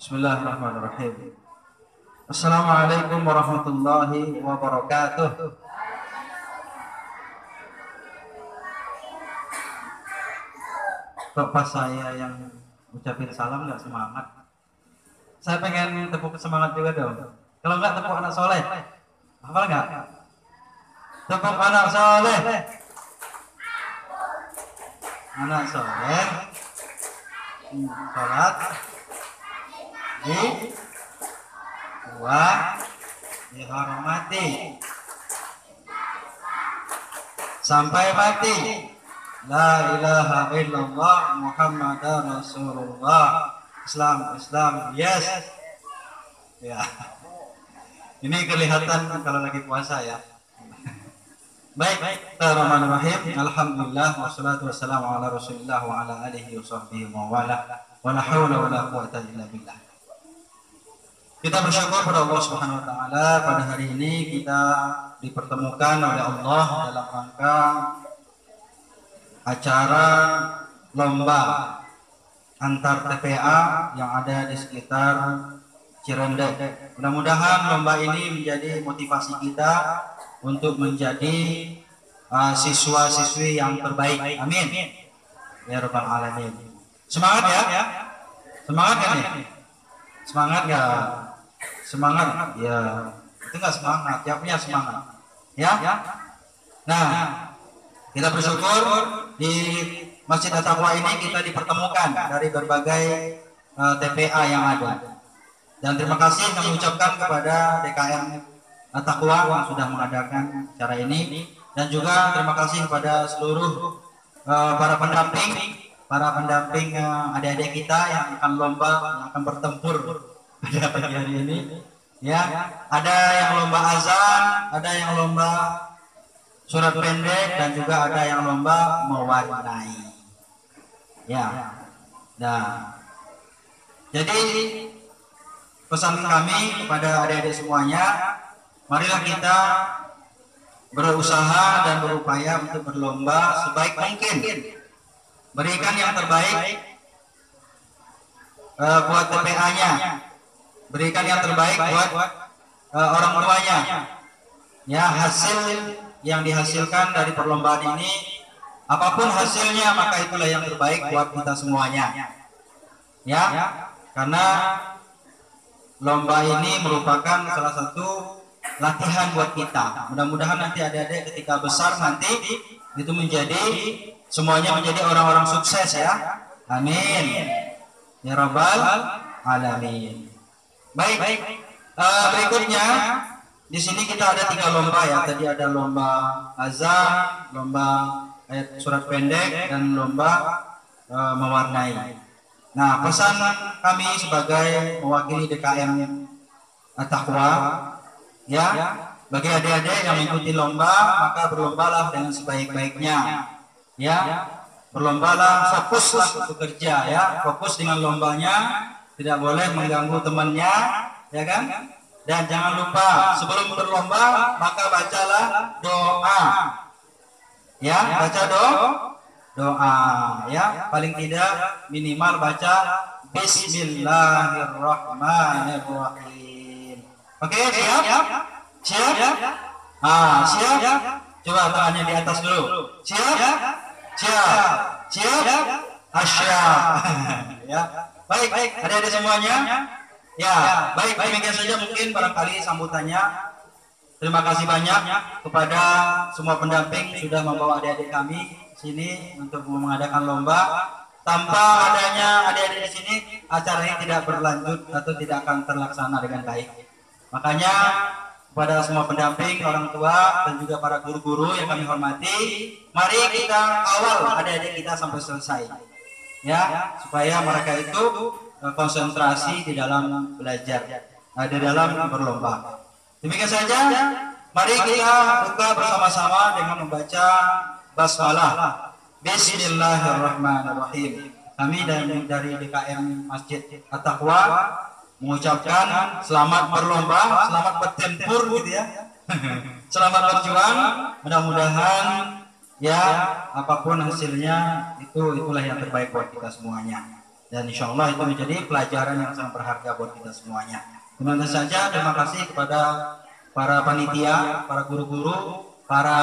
Bismillahirrahmanirrahim. Assalamualaikum warahmatullahi wabarakatuh. Kok pas saya yang ucapin salam nggak semangat? Saya pengen tepuk semangat juga dong. Kalau nggak tepuk anak soleh, hafal nggak? Tepuk anak soleh. Anak soleh. Hmm, Sholat di. Dua. Dihormati. Sampai mati. La ilaha illallah muhammad rasulullah. Islam islam yes. Ya. Ini kelihatan kalau lagi puasa ya. Baik Bismillahirrahmanirrahim. Alhamdulillah wassalatu wassalamu ala rasulillah wa ala alihi wa sahbihi wa wala. Wa la hawla wa la quwata illa billah kita bersyukur pada Allah Subhanahu wa taala pada hari ini kita dipertemukan oleh Allah dalam rangka acara lomba antar TPA yang ada di sekitar Cirende. Mudah-mudahan lomba ini menjadi motivasi kita untuk menjadi uh, siswa-siswi yang terbaik. Amin. Ya Rabbal Alamin. Semangat ya. Semangat kan nih? Semangat nggak? Semangat ya. Itu nggak semangat, ya punya semangat. Ya. Nah, kita bersyukur di Masjid At-Taqwa ini kita dipertemukan dari berbagai uh, TPA yang ada. Dan terima kasih kami ucapkan kepada DKM At-Taqwa yang sudah mengadakan acara ini dan juga terima kasih kepada seluruh uh, para pendamping para pendamping uh, adik-adik kita yang akan lomba yang akan bertempur pada pagi hari ini. Ya ada yang lomba azan ada yang lomba surat pendek dan juga ada yang lomba mewarnai. Ya. Nah. Jadi pesan kami kepada adik-adik semuanya marilah kita berusaha dan berupaya untuk berlomba sebaik mungkin berikan yang terbaik uh, buat TPA-nya berikan yang terbaik buat uh, orang tuanya. Ya hasil yang dihasilkan dari perlombaan ini apa pun hasilnya maka itulah yang terbaik buat kita semuanya. Ya karena lomba ini merupakan salah satu latihan buat kita. Mudah-mudahan nanti adik-adik ketika besar nanti itu menjadi semuanya menjadi orang-orang sukses ya. Amin. Ya Rabbal alamin. Baik. Uh, berikutnya di sini kita ada tiga lomba ya. Tadi ada lomba azan, lomba ayat surat pendek dan lomba uh, mewarnai. Nah, pesan kami sebagai mewakili DKM Taqwa ya bagi adik-adik yang mengikuti lomba maka berlombalah dengan sebaik-baiknya ya berlombalah fokuslah bekerja ya fokus dengan lombanya tidak boleh mengganggu temannya ya kan dan jangan lupa sebelum berlomba maka bacalah doa ya baca doa doa ya paling tidak minimal baca Bismillahirrahmanirrahim Oke, okay, siap? Siap? Ah, siap? Coba tangannya di atas dulu. Siap? Siap. Siap? Asyap. ya. Baik, baik. Ada-ada semuanya? Ya, baik. Demikian saja mungkin barangkali sambutannya. Terima kasih banyak kepada semua pendamping sudah membawa adik-adik kami sini untuk mengadakan lomba. Tanpa adanya adik-adik di sini, acara ini tidak berlanjut atau tidak akan terlaksana dengan baik. Makanya kepada semua pendamping, orang tua dan juga para guru-guru yang kami hormati, mari kita awal adik-adik kita sampai selesai. Ya, supaya mereka itu konsentrasi di dalam belajar, di dalam berlomba. Demikian saja, mari kita buka bersama-sama dengan membaca basmalah. Bismillahirrahmanirrahim. Kami dari dari DKM Masjid At-Taqwa mengucapkan selamat berlomba, selamat bertempur gitu ya. selamat berjuang. Mudah-mudahan ya apa pun hasilnya itu itulah yang terbaik buat kita semuanya. dan insya Allah itu menjadi pelajaran yang sangat berharga buat kita semuanya. Tentu saja terima kasih kepada para panitia, para guru-guru, para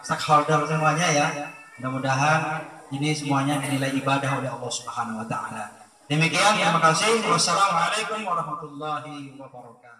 stakeholder semuanya ya. Mudah-mudahan ini semuanya dinilai ibadah oleh Allah Subhanahu wa taala. Demikian terima kasih. Wassalamualaikum warahmatullahi wabarakatuh.